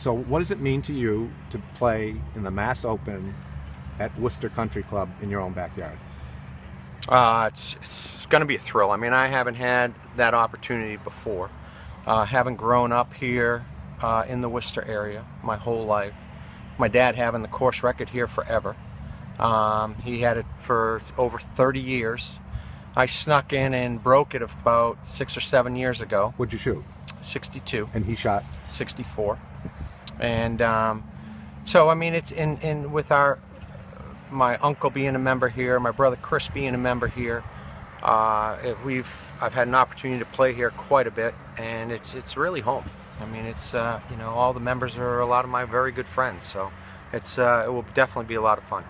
So, what does it mean to you to play in the Mass Open at Worcester Country Club in your own backyard? Uh, it's it's going to be a thrill. I mean, I haven't had that opportunity before. Uh, haven't grown up here uh, in the Worcester area my whole life. My dad having the course record here forever. Um, he had it for over 30 years. I snuck in and broke it about six or seven years ago. What'd you shoot? 62. And he shot 64. And um, so, I mean, it's in, in with our my uncle being a member here, my brother Chris being a member here. Uh, it, we've I've had an opportunity to play here quite a bit, and it's it's really home. I mean, it's uh, you know all the members are a lot of my very good friends, so it's uh, it will definitely be a lot of fun.